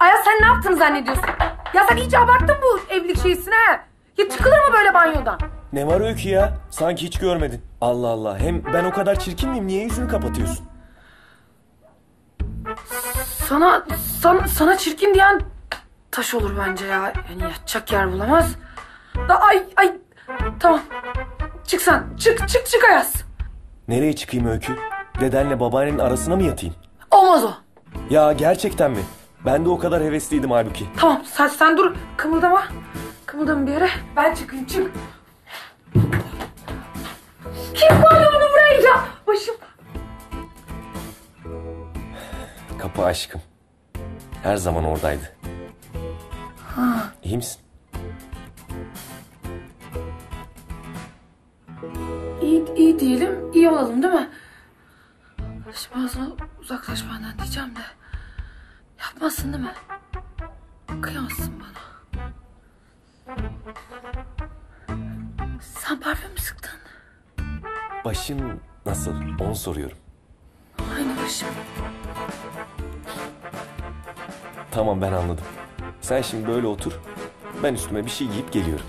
Ayaz sen ne yaptığını zannediyorsun? Ya sen iyice abarttın bu evlilik şeysine. Ya çıkılır mı böyle banyodan? Ne var öykü ya? Sanki hiç görmedin. Allah Allah. Hem ben o kadar çirkin miyim? Niye yüzünü kapatıyorsun? Sana, sana, sana çirkin diyen taş olur bence ya. Yani yatacak yer bulamaz. Da, ay, ay. Tamam. Çık sen. Çık, çık, çık Ayaz. Nereye çıkayım öykü? Dedenle babaannenin arasına mı yatayım? Olmaz o. Ya gerçekten mi? Ben de o kadar hevesliydim halbuki. Tamam sen, sen dur. Kımıldama. Kımıldama bir yere. Ben çıkayım çık. Kim koydu bunu buraya ya? Başım. Kapı aşkım. Her zaman oradaydı. İyi misin? İyi, iyi diyelim, iyi olalım değil mi? Şimdi ağzına uzaklaş benden diyeceğim de. Yapmazsın değil mi? Kıyamazsın bana. Sen parfüm mü sıktın? Başın nasıl? Onu soruyorum. Aynı başım. Tamam ben anladım. Sen şimdi böyle otur. Ben üstüme bir şey giyip geliyorum.